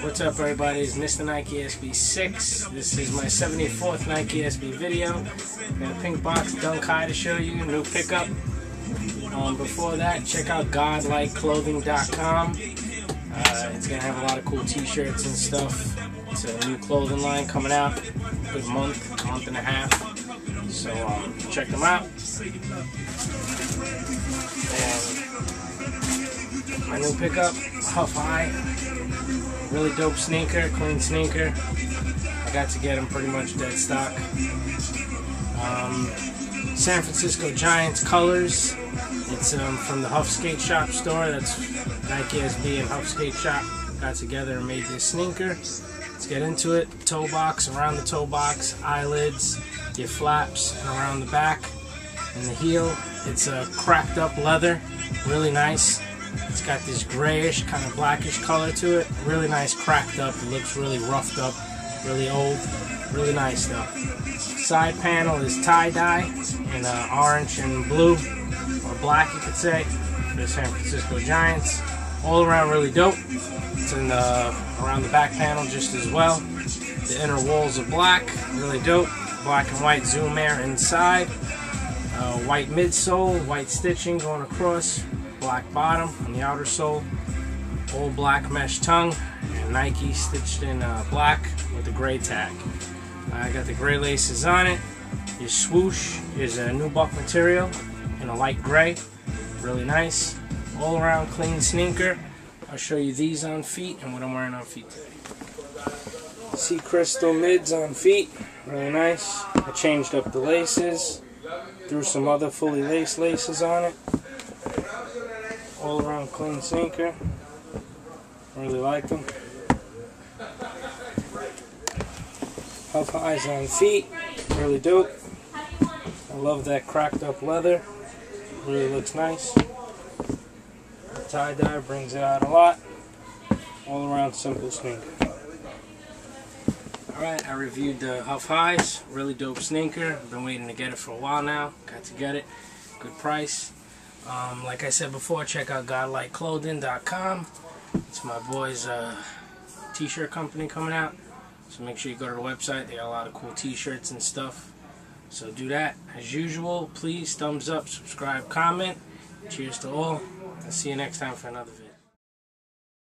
What's up everybody, it's Mr. Nike SB6. This is my 74th Nike SB video. Got a pink box Dunk High to show you, new pickup. Um, before that, check out godlikeclothing.com. Uh, it's going to have a lot of cool t-shirts and stuff. It's a new clothing line coming out. Good month, month and a half. So um, check them out. And my new pickup, HUF High. Really dope sneaker, clean sneaker. I got to get them pretty much dead stock. Um, San Francisco Giants colors. It's um, from the HUF Skate Shop store. That's Nike SB and HUF Skate Shop got together and made this sneaker. Let's get into it. Toe box, around the toe box, eyelids, your flaps, and around the back and the heel. It's a cracked up leather, really nice. It's got this grayish, kind of blackish color to it. Really nice, cracked up. It looks really roughed up, really old. Really nice though. Side panel is tie-dye in uh, orange and blue, or black you could say, for the San Francisco Giants. All around really dope. It's in the, around the back panel just as well. The inner walls are black, really dope. Black and white Zoom Air inside. Uh, white midsole, white stitching going across, black bottom on the outer sole, all black mesh tongue, and Nike stitched in uh, black with a gray tag. I got the gray laces on it. Your swoosh is a nubuck material in a light gray, really nice. All around clean sneaker. I'll show you these on feet and what I'm wearing on feet today. Sea crystal mids on feet, really nice. I changed up the laces, threw some other fully laced laces on it all around clean sneaker. Really like them. HUF highs on feet. Really dope. I love that cracked up leather. Really looks nice. The tie dye brings it out a lot. All around simple sneaker. Alright, I reviewed the HUF Highs. Really dope sneaker. Been waiting to get it for a while now. Got to get it. Good price. Um, like I said before, check out godlikeclothing.com. It's my boy's uh, t-shirt company coming out. So make sure you go to the website. They got a lot of cool t-shirts and stuff. So do that. As usual, please thumbs up, subscribe, comment. Cheers to all. I'll see you next time for another video.